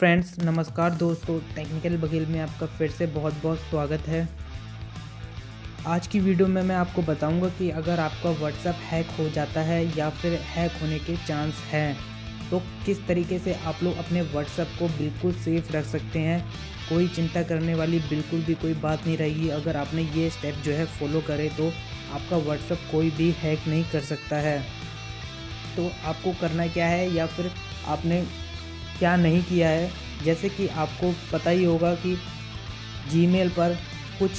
Friends, नमस्कार दोस्तों, technical Baghel में आपका फिर से बहुत बहुत स्वागत है। आज की वीडियो में मैं आपको बताऊँगा कि अगर आपका व्हाट्सएप हैक हो जाता है या फिर हैक होने के चांस हैं तो किस तरीके से आप लोग अपने व्हाट्सएप को बिल्कुल सेफ़ रख सकते हैं? कोई चिंता करने वाली बिल्कुल भी कोई बात नहीं रहेगी। अगर आपने ये स्टेप जो है फॉलो करे तो आपका व्हाट्सएप कोई भी हैक नहीं कर सकता है। तो आपको करना क्या है या फिर आपने क्या नहीं किया है? जैसे कि आपको पता ही होगा कि जीमेल पर कुछ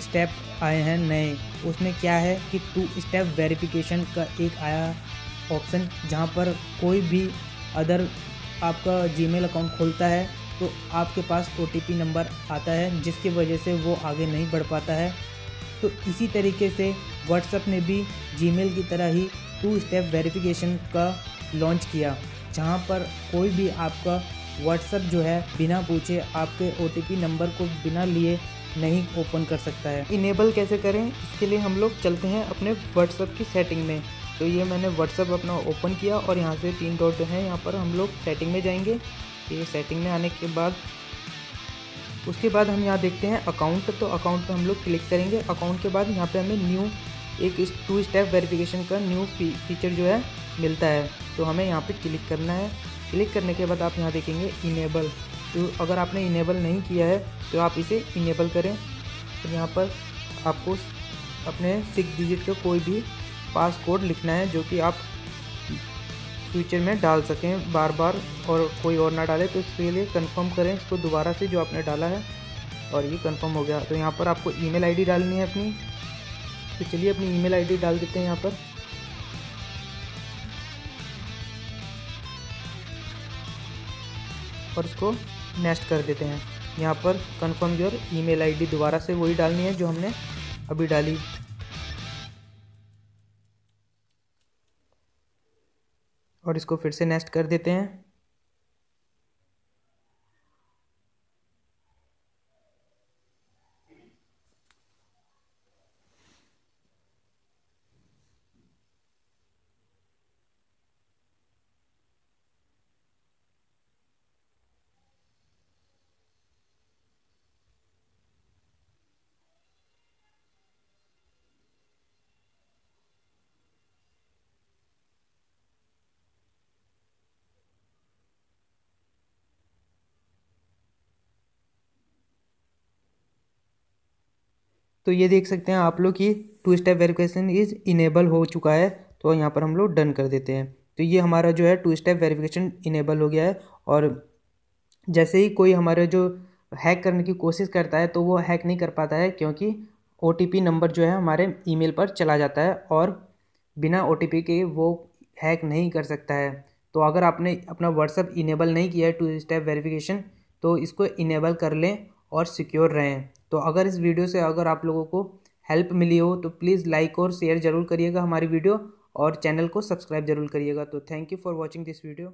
स्टेप आए हैं नए। उसमें क्या है कि टू स्टेप वेरिफिकेशन का एक आया ऑप्शन जहाँ पर कोई भी अदर आपका जीमेल अकाउंट खोलता है तो आपके पास ओटीपी नंबर आता है, जिसकी वजह से वो आगे नहीं बढ़ पाता है। तो इसी तरीके से व्हाट्सएप ने भी जीमेल की तरह ही टू स्टेप वेरिफिकेशन का लॉन्च किया। जहाँ पर कोई भी आपका व्हाट्सअप जो है बिना पूछे आपके ओटीपी नंबर को बिना लिए नहीं ओपन कर सकता है। इनेबल कैसे करें? इसके लिए हम लोग चलते हैं अपने व्हाट्सअप की सेटिंग में। तो ये मैंने व्हाट्सअप अपना ओपन किया और यहाँ से तीन डॉट हैं, यहाँ पर हम लोग सेटिंग में जाएँगे। ये सेटिंग में आने के बाद, उसके बाद हम यहाँ देखते हैं अकाउंट तो अकाउंट पर हम लोग क्लिक करेंगे। अकाउंट के बाद यहाँ पे हमें न्यू एक टू स्टेप वेरिफिकेशन का न्यू फीचर जो है मिलता है। तो हमें यहाँ पे क्लिक करना है। क्लिक करने के बाद आप यहाँ देखेंगे इनेबल तो अगर आपने इनेबल नहीं किया है तो आप इसे इनेबल करें। तो यहाँ पर आपको अपने सिक्स डिजिट का कोई भी पास कोड लिखना है, जो कि आप फ्यूचर में डाल सकें बार बार और कोई और ना डाले। तो इसके लिए कंफर्म करें इसको दोबारा से जो आपने डाला है। और ये कंफर्म हो गया। तो यहाँ पर आपको ईमेल आईडी डालनी है अपनी। तो चलिए अपनी ईमेल आईडी डाल देते हैं यहाँ पर। और उसको नेक्स्ट कर देते हैं। यहाँ पर कंफर्म योर ईमेल आईडी दोबारा से वही डालनी है जो हमने अभी डाली। और इसको फिर से नेक्स्ट कर देते हैं। तो ये देख सकते हैं आप लोग कि two step verification is enable हो चुका है तो यहाँ पर हम लोग डन कर देते हैं। तो ये हमारा जो है टू स्टेप वेरिफिकेशन इनेबल हो गया है और जैसे ही कोई हमारे जो हैक करने की कोशिश करता है तो वो हैक नहीं कर पाता है क्योंकि ओटीपी नंबर जो है हमारे ईमेल पर चला जाता है और बिना ओटीपी के वो हैक नहीं कर सकता है। तो अगर आपने अपना व्हाट्सअप इनेबल नहीं किया है टू स्टेप वेरिफिकेशन तो इसको इनेबल कर लें और सिक्योर रहें। तो अगर इस वीडियो से अगर आप लोगों को हेल्प मिली हो तो प्लीज़ लाइक और शेयर ज़रूर करिएगा हमारी वीडियो और चैनल को सब्सक्राइब ज़रूर करिएगा। तो thank you for watching this video